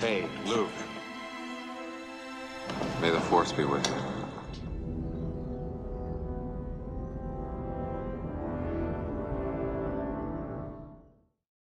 Hey, Luke. May the force be with you.